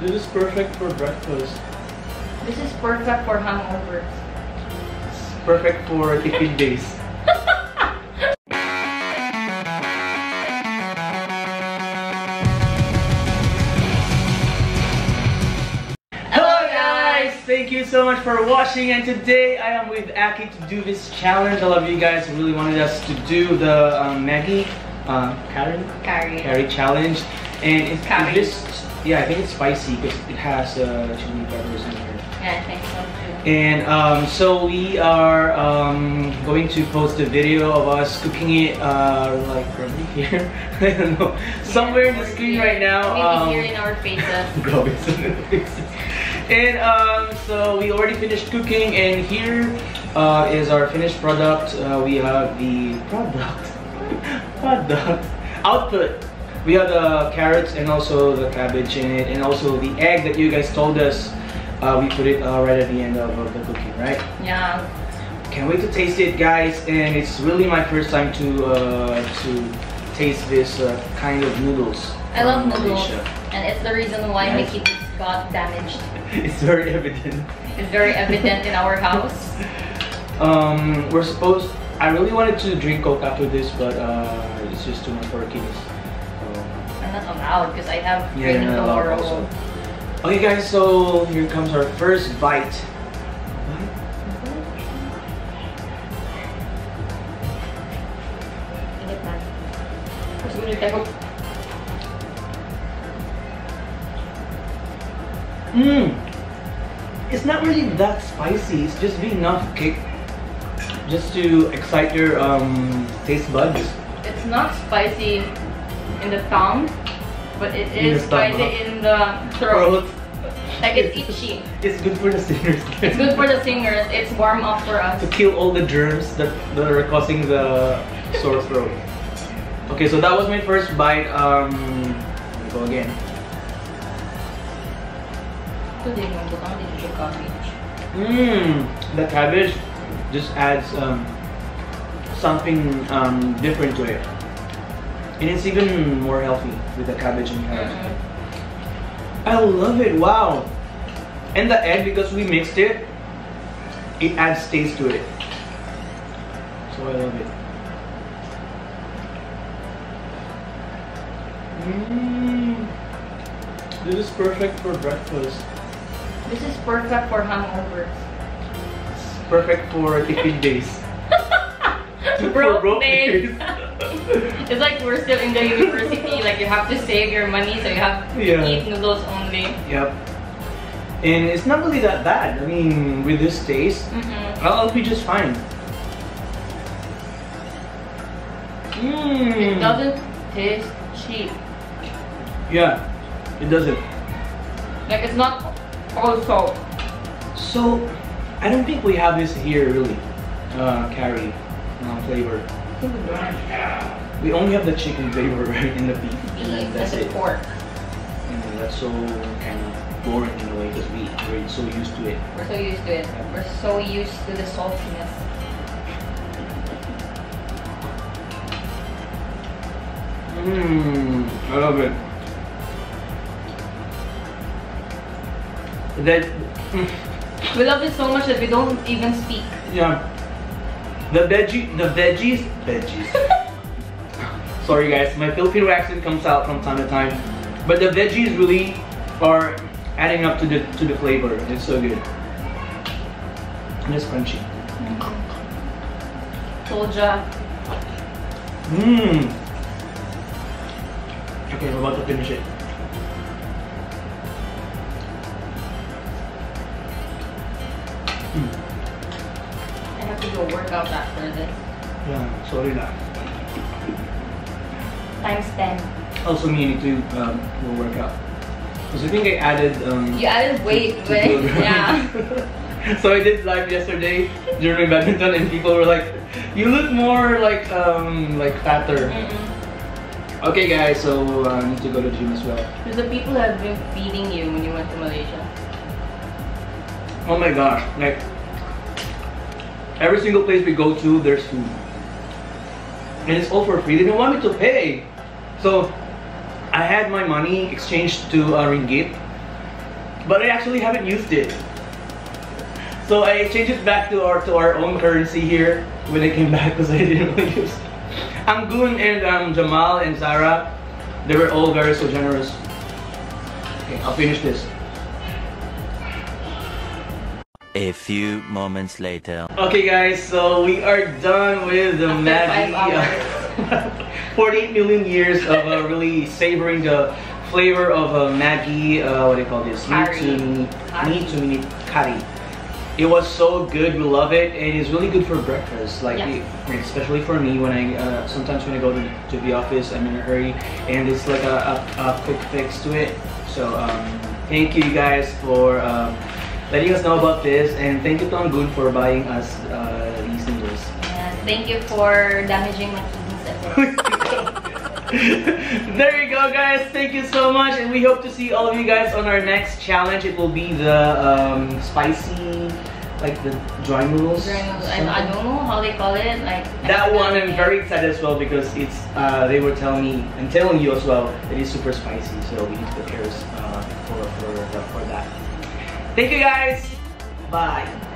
This is perfect for breakfast. This is perfect for hangovers. It's perfect for tiffin days. Hello guys! Thank you so much for watching and today I am with Aki to do this challenge. A lot of you guys really wanted us to do the um, Maggi uh, Karen? Kari. Kari challenge and it's Curry. Yeah I think it's spicy because it has uh, chili peppers in here. Yeah, I think so too. And um, so we are um, going to post a video of us cooking it uh, like probably here. I don't know. Somewhere in the screen here. right now. Maybe um, here in our faces. Grabe, in the faces. And um, so we already finished cooking and here uh, is our finished product. Uh, we have the product. product. Output. We have the carrots and also the cabbage in it and also the egg that you guys told us uh, we put it uh, right at the end of, of the cooking, right? Yeah. Can't wait to taste it, guys. And it's really my first time to uh, to taste this uh, kind of noodles. I love noodles. And it's the reason why Yes. Mickey just got damaged. It's very evident. It's very evident in our house. Um, we're supposed. I really wanted to drink Coke after this, but uh, it's just too much for kiddies. I'm not allowed because I have yeah, training tomorrow. also. Okay, guys. So here comes our first bite. Init na. Tapos ulit ako. Mmm. It's not really that spicy. It's just enough kick, just to excite your um taste buds. It's not spicy in the tongue, but it In is spicy in the throat. Throat. Like it's itchy. It's good for the singers. It's good for the singers. It's warm up for us. to kill all the germs that, that are causing the sore throat. Okay, so that was my first bite. Um, let me go again. Ito din yung butang dito cabbage. Mmm, the cabbage just adds um, something um, different to it. And it's even more healthy with the cabbage and carrot. Mm-mm. I love it, wow! And the egg, because we mixed it, it adds taste to it. So I love it. Mmm. This is perfect for breakfast. This is perfect for hangovers. It's perfect for tiffin days. For Broke days. days. it's like we're still in the university. Like you have to save your money, so you have to Yeah. eat noodles only. Yep. And it's not really that bad. I mean, with this taste, Mm-hmm. I'll, I'll be just fine. Mmm. It doesn't taste cheap. Yeah, it doesn't. Like it's not all salt. So, I don't think we have this here really. Uh, carry um, flavor. We only have the chicken flavor, right, and the beef, and then that's and it. pork. And that's so kind of boring in a way because we we're so used to it. We're so used to it. We're so used to the saltiness. Mmm, I love it. That, mm, We love it so much that we don't even speak. yeah. The veggie, the veggies, veggies. Sorry guys, my Filipino accent comes out from time to time. But the veggies really are adding up to the to the flavor. It's so good. And it's crunchy. Soja. Mmm. Okay, I'm about to finish it. Work out after this. Yeah, sorry na. Times 10. Also, me need to um, go work out. Because I think I added. Um, You added weight, to right? build- Yeah. so I did live yesterday during badminton, and people were like, "You look more like um like fatter." Mm-mm. Okay, guys, so uh, I need to go to gym as well. Because the people have been feeding you when you went to Malaysia. Oh my gosh, like every single place we go to, there's food. And it's all for free. They don't want me to pay. So I had my money exchanged to uh, ringgit but I actually haven't used it. So I changed it back to our to our own currency here when I came back because I didn't really use it. Anggun and um, Jamal and Zara, they were all very so generous. Okay, I'll finish this. A few moments later. Okay guys, so we are done with the After Maggi. 48 million years of uh, really savoring the flavor of uh, Maggi, uh, what do you call this? Curry. Meat to Curry. meat to meat curry. It was so good, we love it, and it's really good for breakfast. Like, Yes. it- especially for me when I uh, sometimes when I go to, to the office, I'm in a hurry, and it's like a, a, a quick fix to it. So um, thank you guys for um, letting us know about this, and thank you to Anggun for buying us uh, these noodles. Yes, thank you for damaging my kidneys there you go guys. Thank you so much and we hope to see all of you guys on our next challenge. It will be the um, spicy like the dry noodles. I, I don't know how they call it. Like that one i'm very excited as well because it's uh, they were telling me and telling you as well it's super spicy so we need to prepare uh, for, for, for that thank you guys. Bye